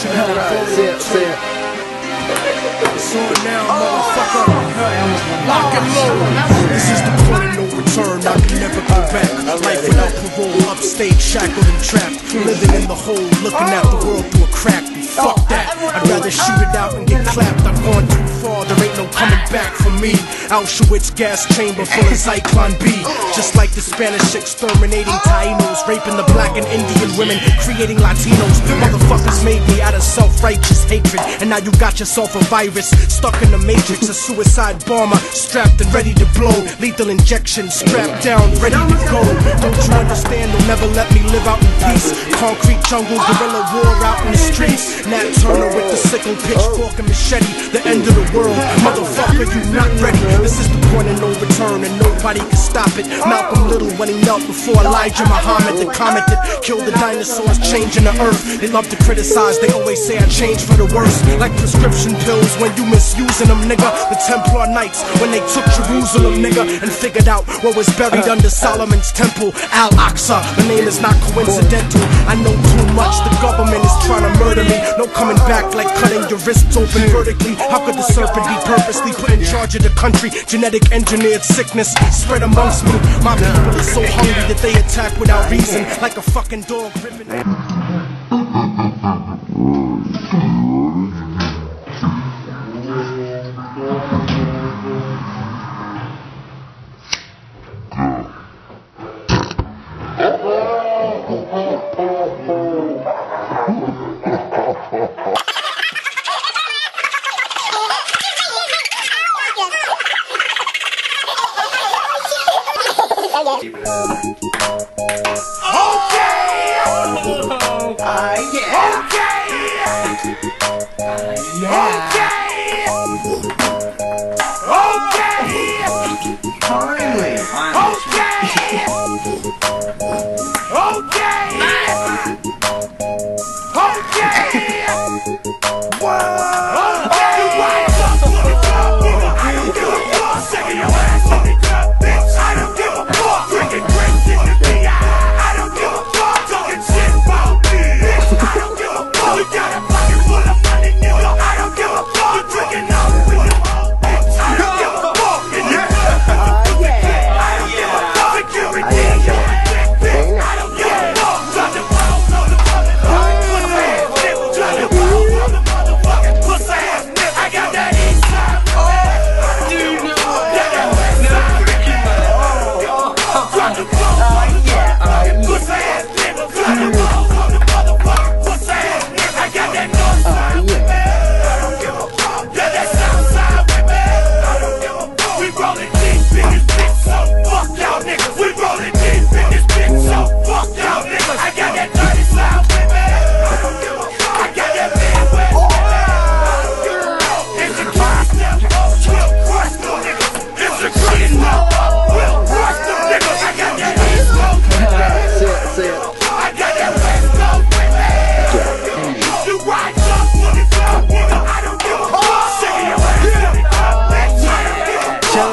Now, motherfucker. Lock and load. This is the point of no return. I can never go back. Life without parole, upstate, shackled and trapped. Living in the hole, looking at the world through a crack. Fuck that. I'd rather shoot it out and get clapped. I've gone too far. There ain't no coming back for me. Auschwitz gas chamber full of Zyklon B. Just like the Spanish exterminating Tainos, raping the black and Indian women, creating Latinos. Motherfuckers made me out of self-righteous hatred, and now you got yourself a virus stuck in the matrix. A suicide bomber strapped and ready to blow. Lethal injection strapped down, ready to go. Don't you understand? They'll never let me live out in peace. Concrete jungle, guerrilla war out in the streets. Nat Turner with the sickle, pitchfork and machete. The end of the world, motherfucker, you not ready. This is the point of no return, and nobody can stop it. Malcolm Little when he knelt before Elijah Muhammad, the comet that killed the dinosaurs, changing the earth. They love to criticize, they always say I changed for the worse. Like prescription pills when you misusing them, nigga. The Templar Knights when they took Jerusalem, nigga, and figured out what was buried under Solomon's temple, Al Aqsa. The name is not coincidental. I know too much. The government is trying to murder me. No coming back like cutting your wrists open vertically. How could the serpent be purposely put in charge of the country? Genetic engineered sickness spread amongst me. My people are so hungry that they attack without reason, like a fucking dog ripping. yeah, yeah. Okay! Oh, yeah! Okay! Okay! Say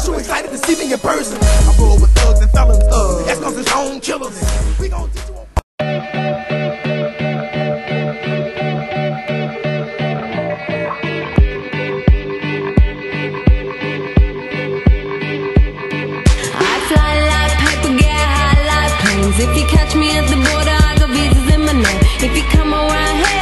That's you excited to see me in person. I roll with thugs and felons, uh, ex own killers. We gon' teach you planes. If you catch me at the border, I got visas in my name. If you come around here,